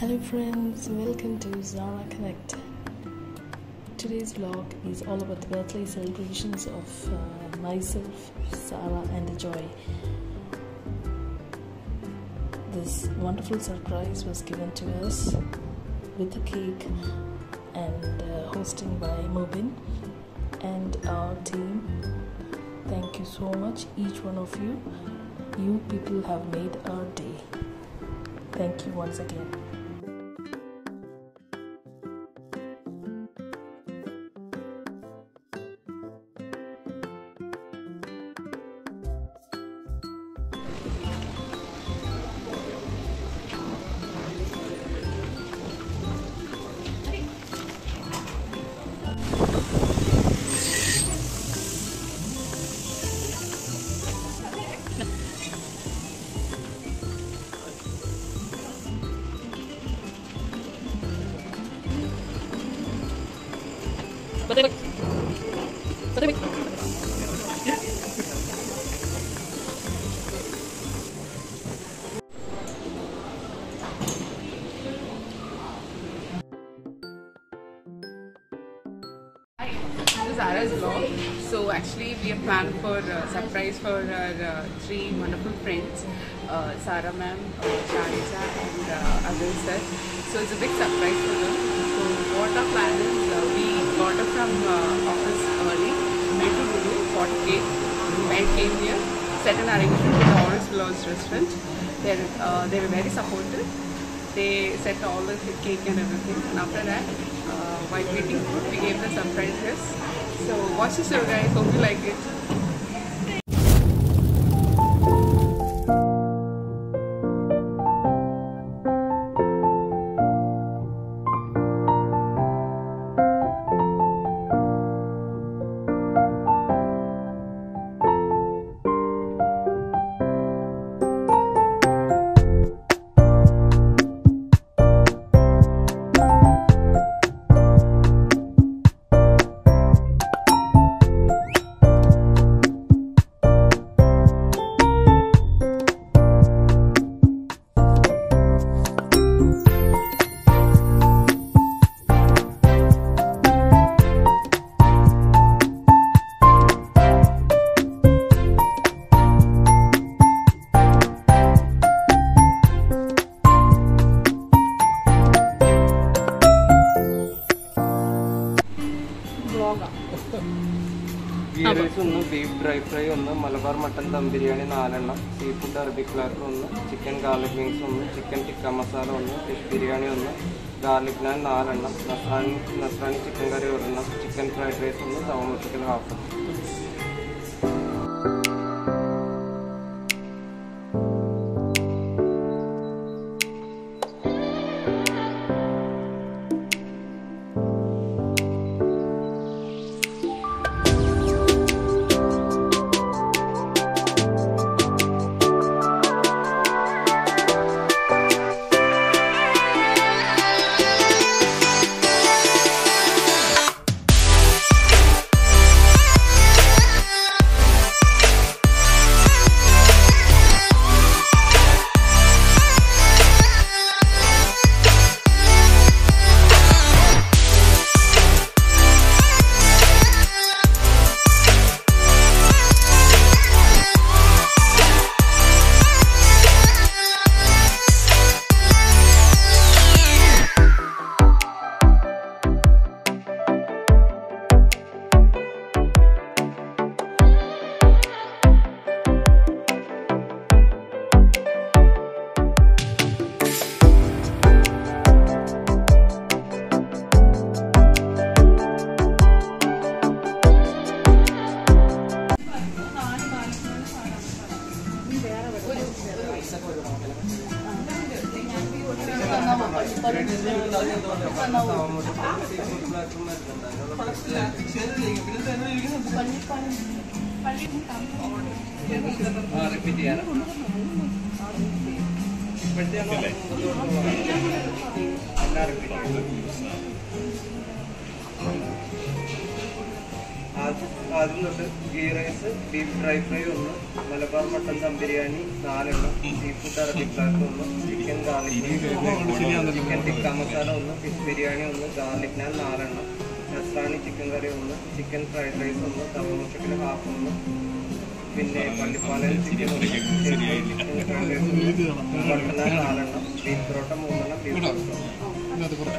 Hello friends, welcome to Zara Connect. Today's vlog is all about the birthday celebrations of uh, myself, Zara, and Joy. This wonderful surprise was given to us with a cake and uh, hosting by Mobin and our team. Thank you so much, each one of you. You people have made our day. Thank you once again. For a surprise for our uh, three wonderful friends, uh, Sarah ma'am, uh, and uh, sir. So it's a big surprise for them. So what our plan is, uh, we got her from uh, office early, went to Lulu, bought cake, and came here, set an arrangement with the Orange Laws restaurant. They're, uh, they were very supportive. They set all the cake and everything. And after that, uh, while waiting food, we gave the surprise. Watch this, guys hope you like it. Ghee ഒന്ന് beef dry fry ഒന്ന് Malabar mutton dum biryani നാലെണ്ണം sea food Arabic platter ഒന്ന് chicken garlic wings ഒന്ന് chicken tikka masala ഒന്ന് fish biryani ഒന്ന് garlic നാൻ നാലെണ്ണം നസ്രാണി നസ്രാണി chicken കറി ഒരെണ്ണം chicken fried rice ഒന്ന് തവമ ചിക്കൻ ഹാഫ് ആദ്യം തൊട്ട് ghee rice beef dry fry ഒന്ന് മലബാർ മട്ടൻ ദം ബിരിയാണി നാലെണ്ണം സീ ഫുഡ് അറബിക് ബ്ലാക്ക് ഒന്ന് chicken garlic chicken tikka masala ഒന്ന് ഫിഷ് ബിരിയാണി ഒന്ന് ഗാർലിക് നാൻ നാലെണ്ണം നസ്രാണി ചിക്കൻ കറി ഒന്ന് ചിക്കൻ ഫ്രൈഡ് റൈസ് ഒന്ന് ചിക്കൻ ഹാഫ് ഒന്ന്. പിന്നെ പള്ളിപ്പാലൻ ചിക്കൻ ഒന്ന് ചിക്കൻ ഫ്രൈഡ് റൈസ് ഒന്ന് നാലെണ്ണം ബീഫ് പൊറോട്ട മൂന്നെണ്ണം ബീഫ് പൊറോട്ട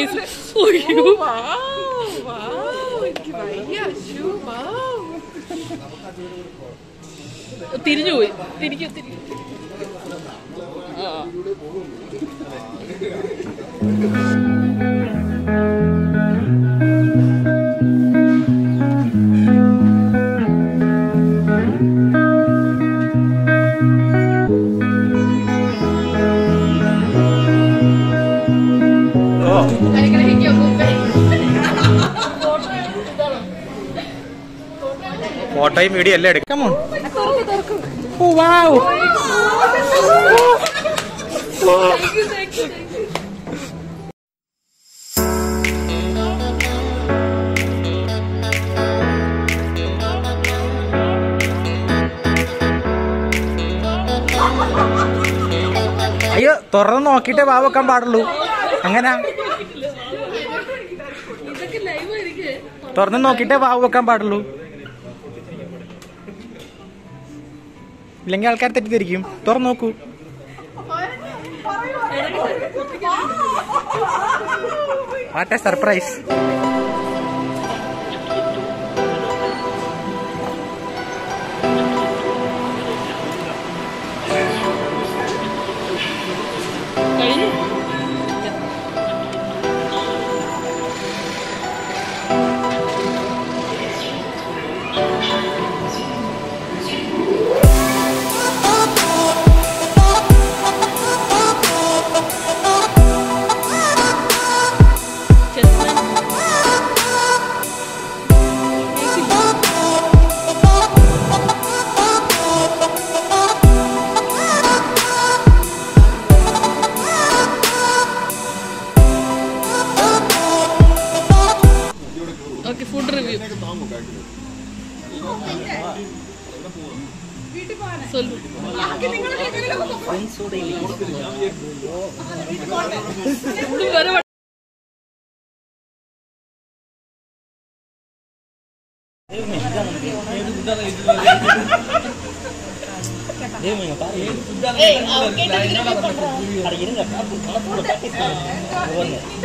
അതെ അതെ ഫേസ് അയ്യോ തിരിഞ്ഞു പോയി തിരിക്കും തിരിക്കും ആ ഫോട്ടോയും വീഡിയോ എല്ലാം എടുക്കാമോ അയ്യോ തുറന്ന് നോക്കിയിട്ടേ വാ വെക്കാൻ പാടുള്ളൂ. അങ്ങനെ? തുറന്ന് നോക്കിയിട്ടേ വാവ് വെക്കാൻ പാടുള്ളൂ. ഇല്ലെങ്കിൽ ആൾക്കാർ തെറ്റിദ്ധരിക്കും. തുറന്നു നോക്കൂ. What a surprise.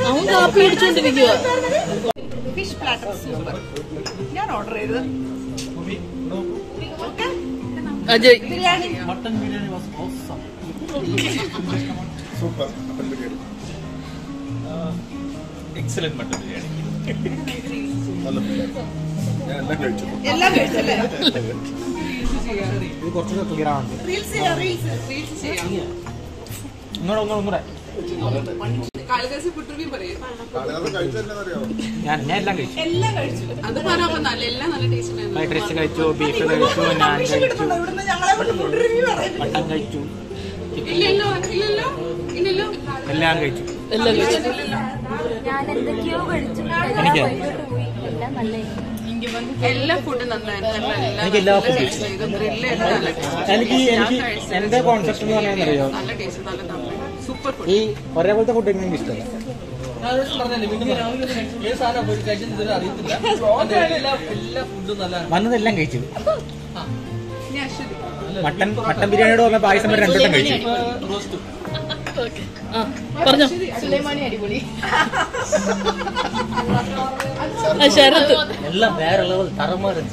അവൻ കാപ്പി അടിച്ചോണ്ടിരിക്കുക ഫിഷ് പ്ലാറ്റർ സൂപ്പർ ഞാൻ ഓർഡർ ചെയ്തത് Ajay biryani super. Mutton biryani. Excellent mutton biryani. നല്ല ഞാൻ എല്ലാം കഴിച്ചു. എല്ലാം കഴിച്ചല്ലേ? ഇത് കുറച്ചുകൂടെ ക്ലിയർ ആവുന്നുണ്ട് റീൽസ് ചെയ്യാം റീൽസ് റീൽസ് ചെയ്യാം. ഒന്നുകൂടെ ഒന്നുകൂടെ ഞാൻ ഞാൻ എല്ലാം കഴിച്ചു. എല്ലാം കഴിച്ചു. അത് നല്ല എല്ലാം നല്ല ടേസ്റ്റ് ഫ്രൈഡ് റൈസ് കഴിച്ചു ബീഫ് കഴിച്ചു ഞാൻ കഴിച്ചു. മട്ടൻ കഴിച്ചു. ഇല്ലല്ലോ ഇല്ലല്ലോ ഇല്ലല്ലോ. എല്ലാം കഴിച്ചു. എല്ലാം കഴിച്ചു ഞാൻ എന്തൊക്കെയോ കഴിച്ചു. എനിക്ക്? എല്ലാം നല്ല എല്ലാ ഫുഡും എനിക്ക് എല്ലാ. എനിക്ക് എനിക്ക് എന്റെ കോൺസെപ്റ്റ് എന്ന് അറിയോ ഫുഡ് ഈ ഒരേപോലത്തെ ഫുഡ് എനിക്ക് ഇഷ്ടമല്ല. വന്നതെല്ലാം കഴിച്ചു. ഞാൻ അശ്വതി. മട്ടൻ മട്ടൻ ബിരിയാണിയോട് പറഞ്ഞ പായസം വരെ രണ്ടോട്ടം കഴിച്ചു. പറഞ്ഞോ. അടിപൊളി ശരത്ത് എല്ലാം വേറെ ലെവൽ തറമാറി